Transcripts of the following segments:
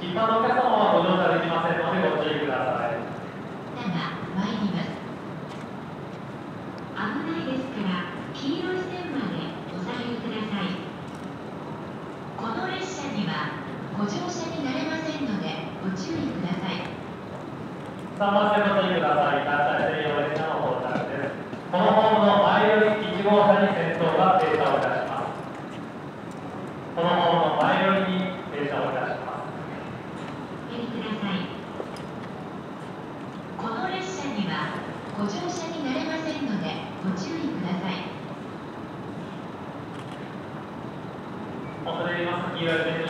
一般のお客様はご乗車できませんのでご注意くださいでは参ります危ないですから黄色い線までお下がりくださいこの列車にはご乗車になれませんのでご注意ください3番線ご注意ください。year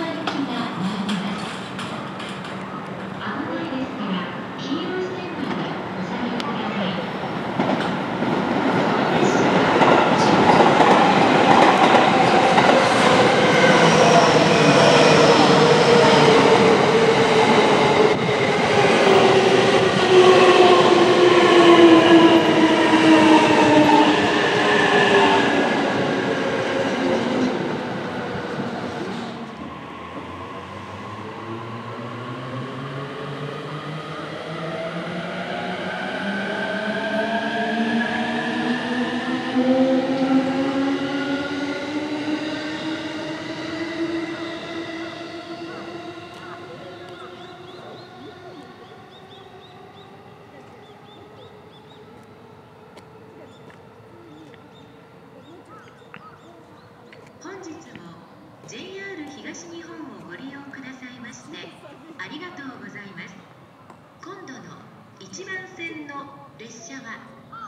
線の列車は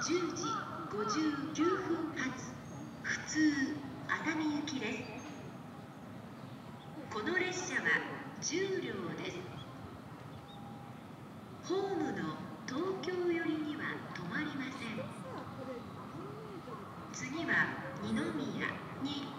10時59分発普通熱海行きです。この列車は10両です。ホームの東京寄りには止まりません。次は二宮に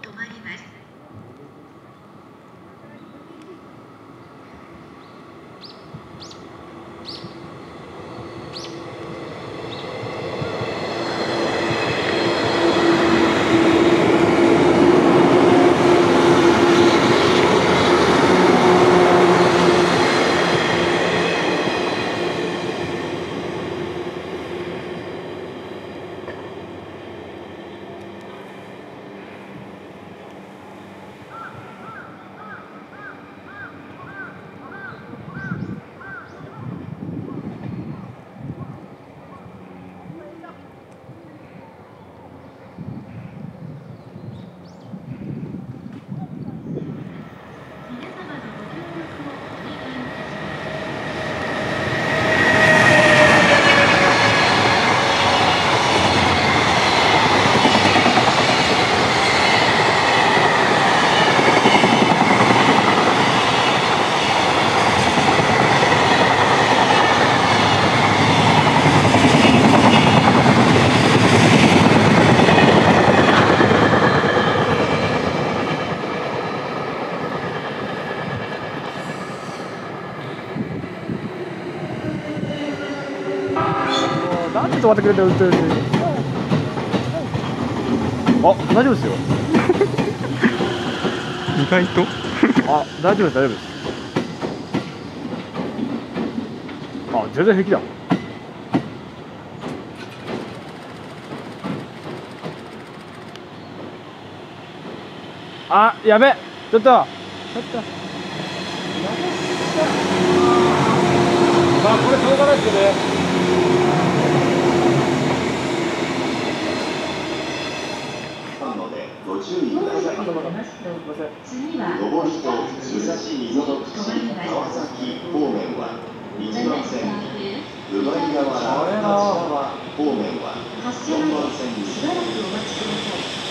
なんで止まってくれてる運転手あ大丈夫ですよ。意外と？あ大丈夫です大丈夫です。あ全然平気だ。あやべ。ちょっと。ちょっと。まあこれしょうがないですよねでしばらくお待ちください。